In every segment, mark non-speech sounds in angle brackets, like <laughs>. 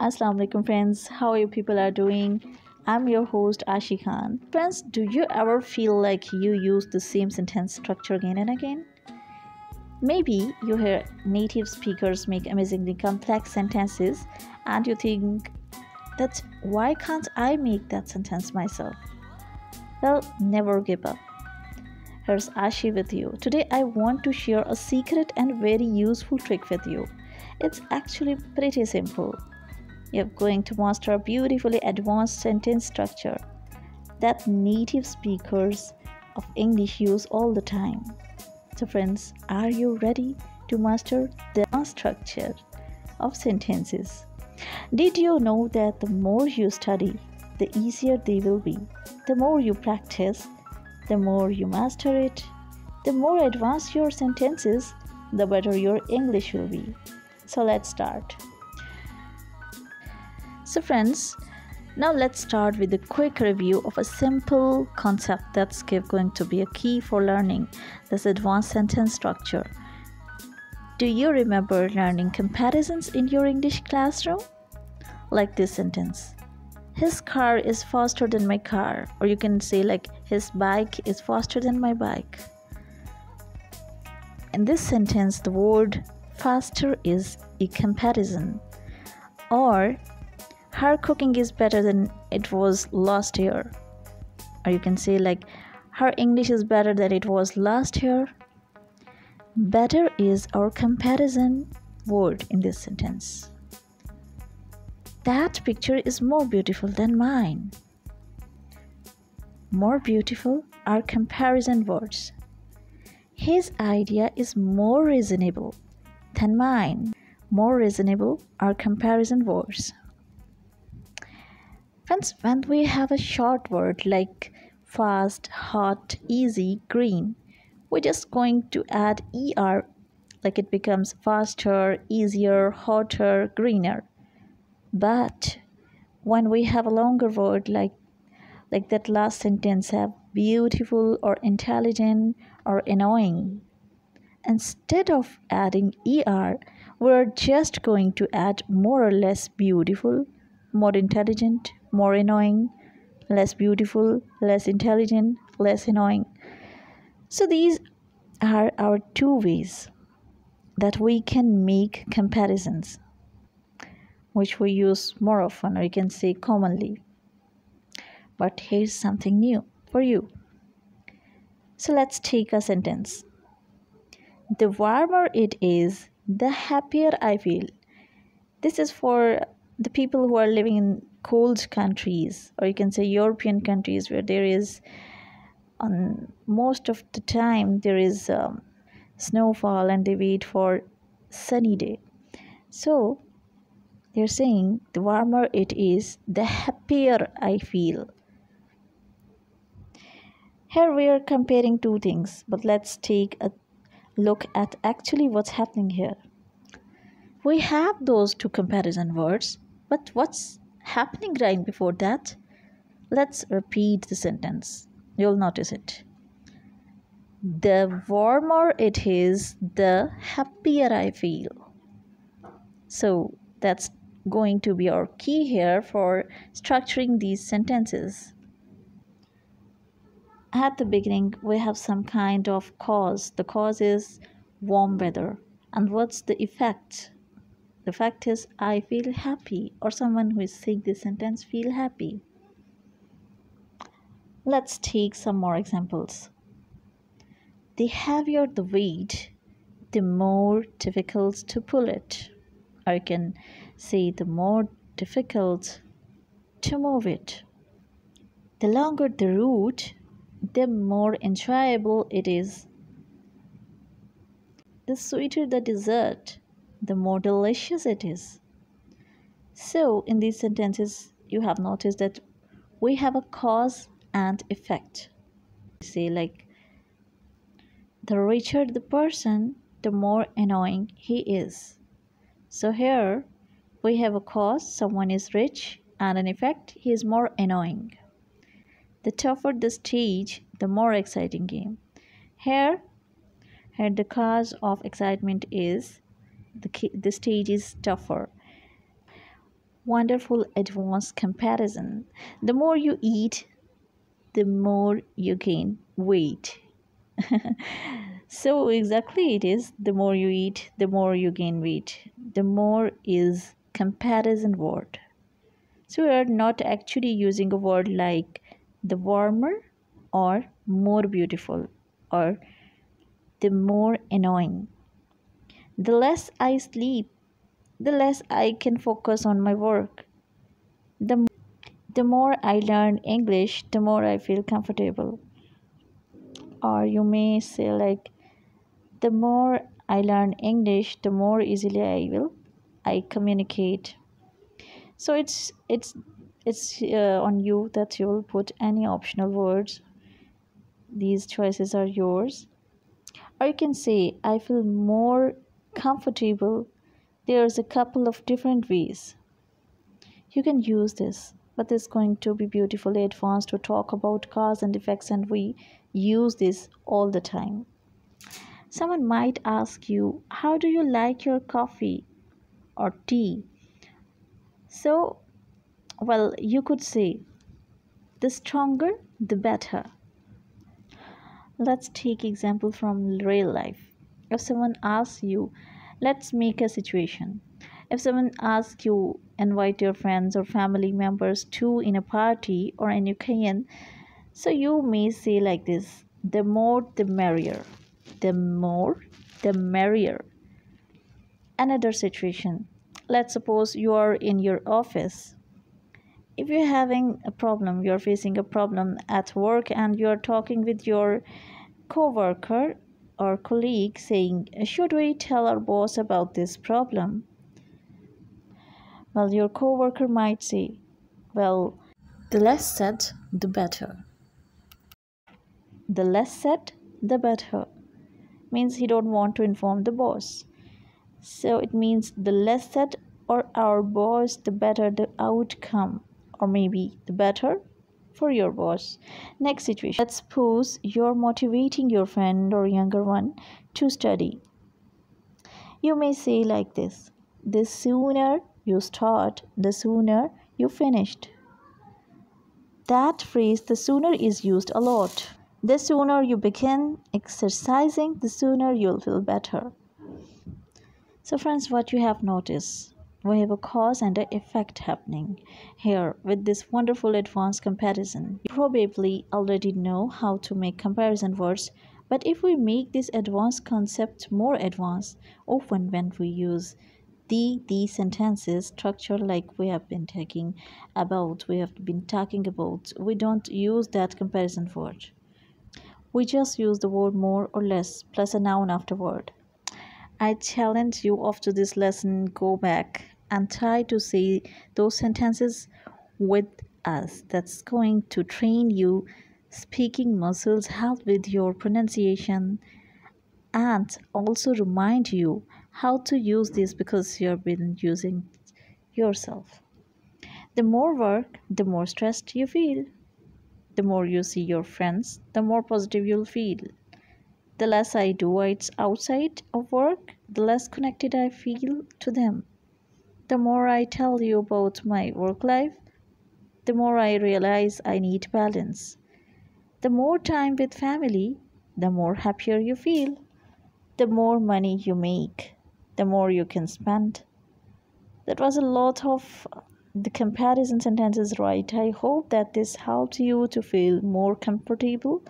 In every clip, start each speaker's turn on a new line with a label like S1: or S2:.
S1: Assalamu alaikum friends. How are you people are doing? I'm your host Aashi Khan. Friends do you ever feel like you use the same sentence structure again and again? Maybe you hear native speakers make amazingly complex sentences and you think that why can't I make that sentence myself? Well never give up. Here's Aashi with you. Today I want to share a secret and very useful trick with you. It's actually pretty simple. You're going to master a beautifully advanced sentence structure that native speakers of English use all the time. So, friends, are you ready to master the structure of sentences? Did you know that the more you study, the easier they will be? The more you practice, the more you master it, the more advanced your sentences, the better your English will be. So let's start. So, friends, now let's start with a quick review of a simple concept that's going to be a key for learning this advanced sentence structure. Do you remember learning comparisons in your English classroom? Like this sentence His car is faster than my car, or you can say, like, his bike is faster than my bike. In this sentence, the word faster is a comparison or her cooking is better than it was last year. Or you can say like her english is better than it was last year. Better is our comparison word in this sentence. That picture is more beautiful than mine. More beautiful are comparison words. His idea is more reasonable than mine. More reasonable are comparison words. Friends, when we have a short word like fast, hot, easy, green, we're just going to add er like it becomes faster, easier, hotter, greener. But when we have a longer word like like that last sentence have beautiful or intelligent or annoying instead of adding er, we're just going to add more or less beautiful, more intelligent, more annoying, less beautiful, less intelligent, less annoying. So these are our two ways that we can make comparisons, which we use more often, or you can say commonly. But here's something new for you. So let's take a sentence the warmer it is, the happier I feel. This is for the people who are living in cold countries, or you can say European countries, where there is, on most of the time, there is um, snowfall and they wait for sunny day. So they're saying the warmer it is, the happier I feel. Here we are comparing two things, but let's take a look at actually what's happening here. We have those two comparison words, but what's happening right before that? Let's repeat the sentence. You'll notice it. The warmer it is, the happier I feel. So that's going to be our key here for structuring these sentences at the beginning we have some kind of cause the cause is warm weather and what's the effect the fact is i feel happy or someone who is saying this sentence feel happy. Let's take some more examples. The heavier the weight the more difficult to pull it. You can say the more difficult to move it. The longer the route the more enjoyable it is. The sweeter the dessert, the more delicious it is. So, in these sentences, you have noticed that we have a cause and effect. Say, like, the richer the person, the more annoying he is. So, here we have a cause, someone is rich, and an effect, he is more annoying. The tougher the stage, the more exciting game. Here, here the cause of excitement is the, the stage is tougher. wonderful advanced comparison. The more you eat, the more you gain weight. <laughs> so, exactly, it is the more you eat, the more you gain weight. The more is comparison word. So, we are not actually using a word like the warmer or more beautiful or the more annoying. The less I sleep, the less I can focus on my work. The, the more I learn English, the more I feel comfortable. Or you may say, like, the more I learn English, the more easily I will I communicate. So it's it's it's uh, on you that you will put any optional words. These choices are yours. Or you can say, I feel more comfortable there's a couple of different ways. You can use this but it's going to be beautifully advanced to talk about cause and effects and we use this all the time. Someone might ask you how do you like your coffee or tea? So well you could say the stronger the better. Let's take example from real life if someone asks you let's make a situation. If someone asks you invite your friends or family members to in a party or an occasion so you may say like this the more the merrier. The more the merrier. Another situation. Let's suppose you are in your office. If you're having a problem you're facing a problem at work and you're talking with your coworker or colleague saying, Should we tell our boss about this problem? Well, your coworker might say, Well, the less said, the better. The less said, the better means he don't want to inform the boss. So it means the less said or our boss, the better the outcome, or maybe the better for your boss. Next situation. Let's suppose you're motivating your friend or younger one to study. You may say like this The sooner you start, the sooner you finished. That phrase, the sooner, is used a lot. The sooner you begin exercising, the sooner you'll feel better. So, friends, what you have noticed we have a cause and an effect happening here with this wonderful advanced comparison. You probably already know how to make comparison words, but if we make this advanced concept more advanced, often when we use the the sentences structure like we have been talking about, we have been talking about, we don't use that comparison word. We just use the word more or less plus a noun afterward. I challenge you after this lesson go back and try to say those sentences with us. That's going to train you speaking muscles, help with your pronunciation, and also remind you how to use this because you've been using yourself. The more work, the more stressed you feel. The more you see your friends, the more positive you'll feel. The less I do it outside of work, the less connected I feel to them. The more I tell you about my work life, the more I realize I need balance. The more time with family, the more happier you feel. The more money you make, the more you can spend. That was a lot of the comparison sentences, right? I hope that this helps you to feel more comfortable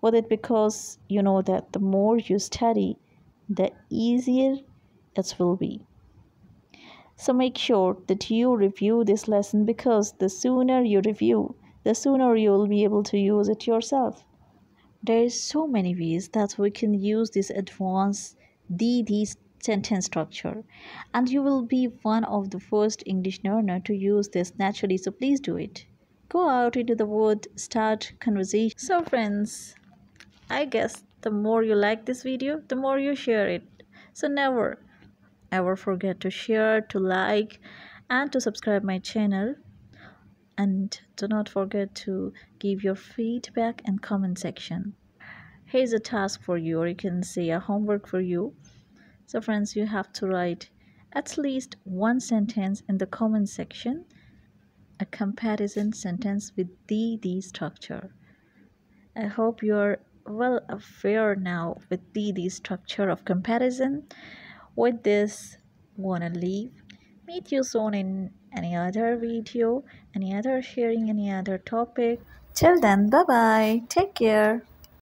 S1: with it because you know that the more you study, the easier it will be. So make sure that you review this lesson because the sooner you review, the sooner you will be able to use it yourself. There is so many ways that we can use this advanced the the sentence structure and you will be one of the first English learner to use this naturally so please do it. Go out into the world, start conversation. So friends, I guess the more you like this video, the more you share it. So never ever forget to share to like and to subscribe my channel and do not forget to give your feedback and comment section here's a task for you or you can say a homework for you so friends you have to write at least one sentence in the comment section, a comparison sentence with the the structure. I hope you're well aware now with the the structure of comparison. With this, wanna leave. Meet you soon in any other video, any other sharing, any other topic. Till then, bye bye. Take care.